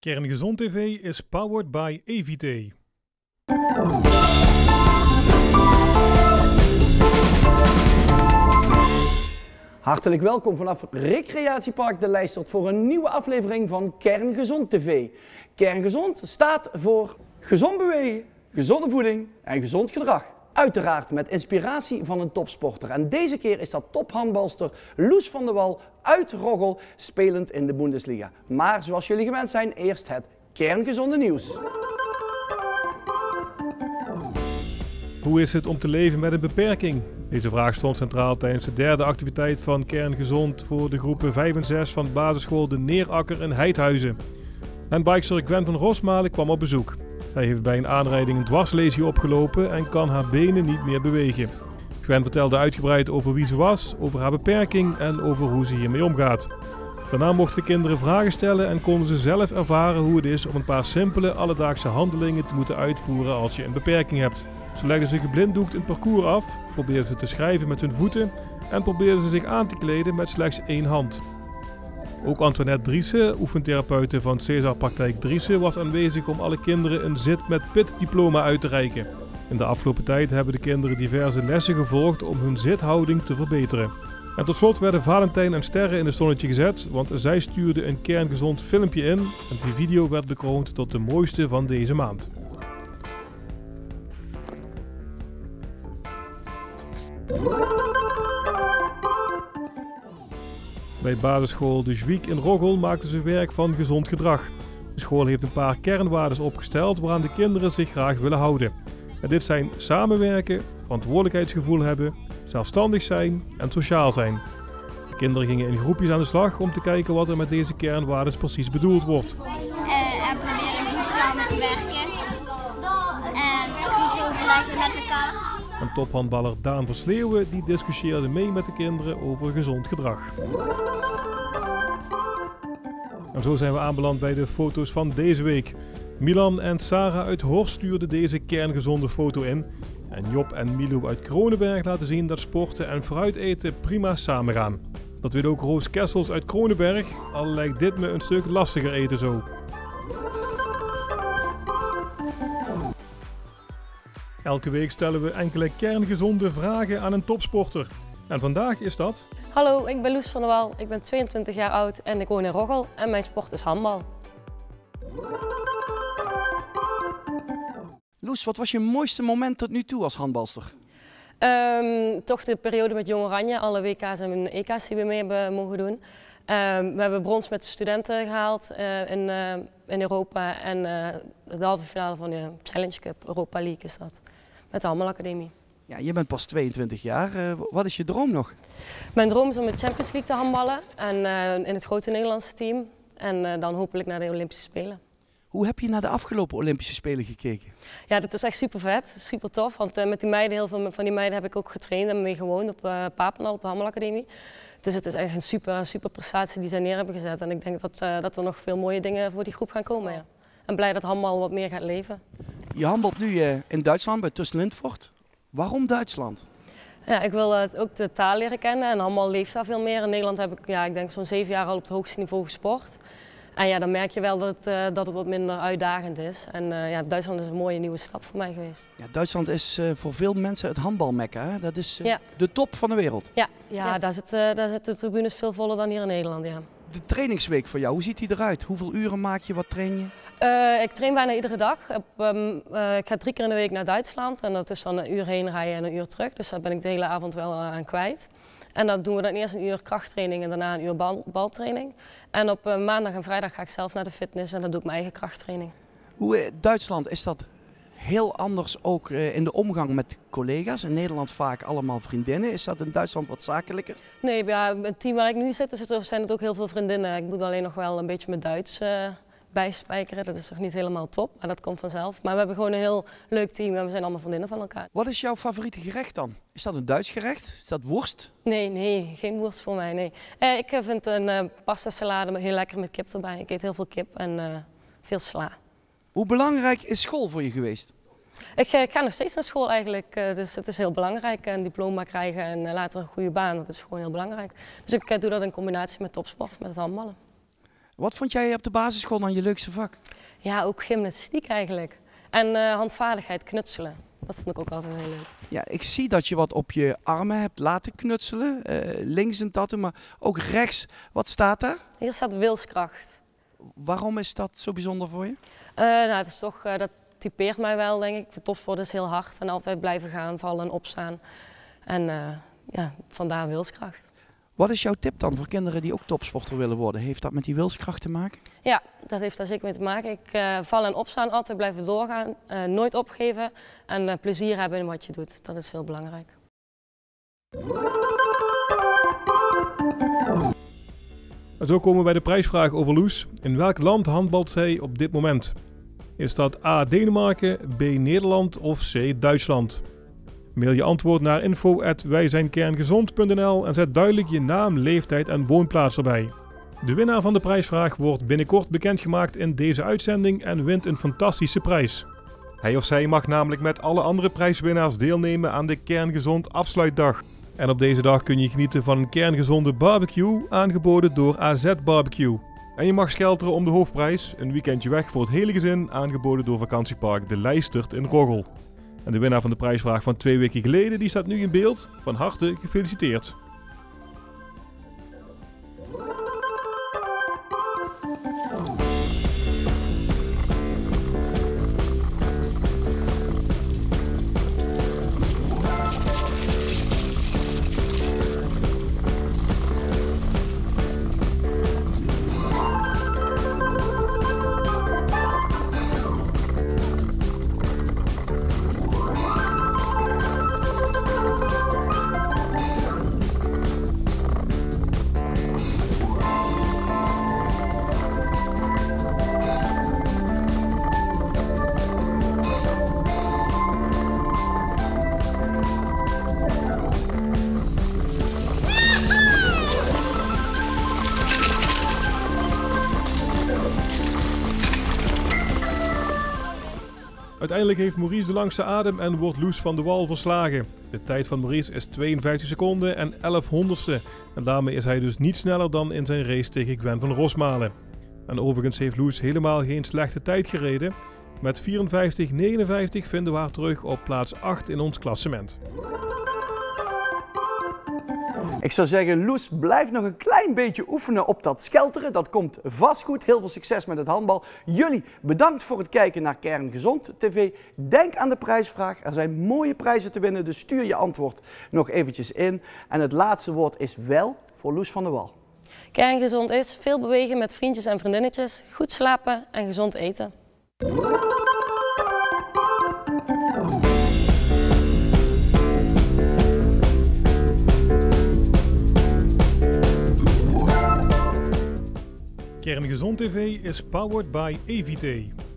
Kerngezond TV is powered by Evite. Hartelijk welkom vanaf Recreatiepark De Leistert voor een nieuwe aflevering van Kerngezond TV. Kerngezond staat voor gezond bewegen, gezonde voeding en gezond gedrag. Uiteraard met inspiratie van een topsporter. En deze keer is dat tophandbalster Loes van der Wal uit Roggel, spelend in de Bundesliga. Maar zoals jullie gewend zijn, eerst het kerngezonde nieuws. Hoe is het om te leven met een beperking? Deze vraag stond centraal tijdens de derde activiteit van Kerngezond voor de groepen 5 en 6 van basisschool De Neerakker in Heidhuizen. En bikester Gwen van Rosmalen kwam op bezoek. Zij heeft bij een aanrijding een dwarslesie opgelopen en kan haar benen niet meer bewegen. Gwen vertelde uitgebreid over wie ze was, over haar beperking en over hoe ze hiermee omgaat. Daarna mochten de kinderen vragen stellen en konden ze zelf ervaren hoe het is om een paar simpele alledaagse handelingen te moeten uitvoeren als je een beperking hebt. Zo legden ze geblinddoekt een parcours af, probeerden ze te schrijven met hun voeten en probeerden ze zich aan te kleden met slechts één hand. Ook Antoinette Driessen, oefentherapeute van Cesar Praktijk Driessen, was aanwezig om alle kinderen een zit met pit diploma uit te reiken. In de afgelopen tijd hebben de kinderen diverse lessen gevolgd om hun zithouding te verbeteren. En tot slot werden Valentijn en Sterren in het zonnetje gezet, want zij stuurden een kerngezond filmpje in en die video werd bekroond tot de mooiste van deze maand. Bij basisschool De Zwiek in Roggel maakten ze werk van gezond gedrag. De school heeft een paar kernwaarden opgesteld waaraan de kinderen zich graag willen houden. En dit zijn samenwerken, verantwoordelijkheidsgevoel hebben, zelfstandig zijn en sociaal zijn. De kinderen gingen in groepjes aan de slag om te kijken wat er met deze kernwaarden precies bedoeld wordt. Eh, en proberen goed samen te werken. En goed overleggen met elkaar. En tophandballer Daan Versleeuwen die discussieerde mee met de kinderen over gezond gedrag. En zo zijn we aanbeland bij de foto's van deze week. Milan en Sarah uit Horst stuurden deze kerngezonde foto in. En Job en Milo uit Kronenberg laten zien dat sporten en fruit eten prima samengaan. Dat weet ook Roos Kessels uit Kronenberg, al lijkt dit me een stuk lastiger eten zo. Elke week stellen we enkele kerngezonde vragen aan een topsporter. En vandaag is dat. Hallo, ik ben Loes van der Wal. Ik ben 22 jaar oud en ik woon in Roggel en mijn sport is handbal. Loes, wat was je mooiste moment tot nu toe als handbalster? Ehm, toch de periode met Jong Oranje, alle WK's en EK's die we mee hebben mogen doen. Ehm, we hebben brons met de studenten gehaald eh, in, eh, in Europa en eh, de halve finale van de Challenge Cup, Europa League is dat, met de Handbalacademie. Ja, je bent pas 22 jaar. Eh, wat is je droom nog? Mijn droom is om de Champions League te handballen en eh, in het grote Nederlandse team en eh, dan hopelijk naar de Olympische Spelen. Hoe heb je naar de afgelopen Olympische Spelen gekeken? Ja, dat is echt super vet, super tof. Want met die meiden, heel veel van die meiden heb ik ook getraind en mee gewoond op uh, Papendal, op de Handbalacademie. Dus het is echt een super, super prestatie die zij neer hebben gezet. En ik denk dat, dat er nog veel mooie dingen voor die groep gaan komen. Ja. En blij dat handbal wat meer gaat leven. Je handelt nu eh, in Duitsland bij Tussen Lindfort. Waarom Duitsland? Ja, ik wil eh, ook de taal leren kennen en handbal leeft daar veel meer. In Nederland heb ik, ja, ik denk zo'n zeven jaar al op het hoogste niveau gesport. En ja, dan merk je wel dat het, eh, dat het wat minder uitdagend is. En eh, ja, Duitsland is een mooie nieuwe stap voor mij geweest. Ja, Duitsland is eh, voor veel mensen het handbalmekka. hè? Dat is eh, Ja. de top van de wereld. Ja, ja daar, zit, eh, daar zitten de tribunes veel voller dan hier in Nederland. Ja. De trainingsweek voor jou, hoe ziet die eruit? Hoeveel uren maak je? Wat train je? Eh, ik train bijna iedere dag. Ehm, eh, ik ga drie keer in de week naar Duitsland en dat is dan een uur heen rijden en een uur terug. Dus daar ben ik de hele avond wel eh, aan kwijt. En dan doen we dan eerst een uur krachttraining en daarna een uur bal, baltraining. En op maandag en vrijdag ga ik zelf naar de fitness en dan doe ik mijn eigen krachttraining. Hoe, Duitsland, is dat heel anders ook in de omgang met collega's? In Nederland vaak allemaal vriendinnen. Is dat in Duitsland wat zakelijker? Nee, ja, het team waar ik nu zit, zijn het ook heel veel vriendinnen. Ik moet alleen nog wel een beetje mijn Duits bijspijkeren. Dat is nog niet helemaal top, maar dat komt vanzelf. Maar we hebben gewoon een heel leuk team en we zijn allemaal vriendinnen van elkaar. Wat is jouw favoriete gerecht dan? Is dat een Duits gerecht? Is dat worst? Nee, nee, geen worst voor mij, nee. Eh, ik vind een eh, pasta salade heel lekker met kip erbij. Ik eet heel veel kip en eh, veel sla. Hoe belangrijk is school voor je geweest? Ik, eh, ik ga nog steeds naar school eigenlijk, dus het is heel belangrijk. Een diploma krijgen en later een goede baan, dat is gewoon heel belangrijk. Dus ik doe dat in combinatie met topsport, met het handballen. Wat vond jij op de basisschool dan je leukste vak? Ja, ook gymnastiek eigenlijk. En eh, handvaardigheid, knutselen. Dat vond ik ook altijd heel leuk. Ja, ik zie dat je wat op je armen hebt laten knutselen. Eh, links een tattoo, maar ook rechts. Wat staat daar? Hier staat wilskracht. Waarom is dat zo bijzonder voor je? Eh, nou, het is toch, dat typeert mij wel, denk ik. Topsport is heel hard en altijd blijven gaan, vallen en opstaan. En ja, vandaar wilskracht. Wat is jouw tip dan voor kinderen die ook topsporter willen worden? Heeft dat met die wilskracht te maken? Ja, dat heeft daar zeker mee te maken. Ik eh, vallen en opstaan, altijd blijven doorgaan, eh, nooit opgeven en eh, plezier hebben in wat je doet. Dat is heel belangrijk. En zo komen we bij de prijsvraag over Loes. In welk land handbalt zij op dit moment? Is dat A. Denemarken, B. Nederland of C. Duitsland? Mail je antwoord naar info.wijzijnkerngezond.nl en zet duidelijk je naam, leeftijd en woonplaats erbij. De winnaar van de prijsvraag wordt binnenkort bekendgemaakt in deze uitzending en wint een fantastische prijs. Hij of zij mag namelijk met alle andere prijswinnaars deelnemen aan de Kerngezond afsluitdag. En op deze dag kun je genieten van een kerngezonde barbecue, aangeboden door AZ Barbecue. En je mag skelteren om de hoofdprijs, een weekendje weg voor het hele gezin, aangeboden door vakantiepark De Leistert in Roggel. En de winnaar van de prijsvraag van twee weken geleden, die staat nu in beeld. Van harte gefeliciteerd. Uiteindelijk heeft Maurice de langste adem en wordt Loes van de Wal verslagen. De tijd van Maurice is 52 seconden en 11 honderdste. En daarmee is hij dus niet sneller dan in zijn race tegen Gwen van Rosmalen. En overigens heeft Loes helemaal geen slechte tijd gereden. Met 54-59 vinden we haar terug op plaats 8 in ons klassement. Ik zou zeggen, Loes, blijf nog een klein beetje oefenen op dat skelteren. Dat komt vast goed. Heel veel succes met het handbal. Jullie bedankt voor het kijken naar Kerngezond TV. Denk aan de prijsvraag. Er zijn mooie prijzen te winnen, dus stuur je antwoord nog eventjes in. En het laatste woord is wel voor Loes van der Wal. Kerngezond is veel bewegen met vriendjes en vriendinnetjes, goed slapen en gezond eten. Kerngezond TV is powered by EVT.